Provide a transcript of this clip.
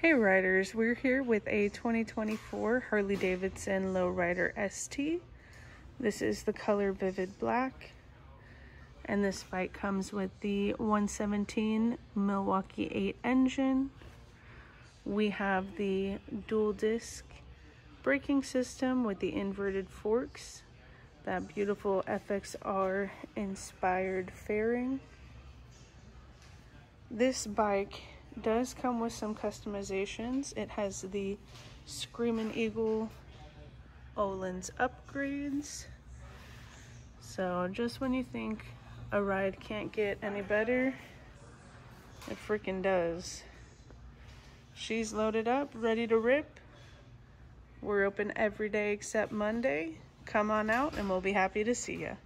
Hey riders, we're here with a 2024 Harley Davidson Low Rider ST. This is the color Vivid Black. And this bike comes with the 117 Milwaukee 8 engine. We have the dual disc braking system with the inverted forks. That beautiful FXR inspired fairing. This bike does come with some customizations. It has the Screaming Eagle Öhlins upgrades. So just when you think a ride can't get any better, it freaking does. She's loaded up, ready to rip. We're open every day except Monday. Come on out and we'll be happy to see you.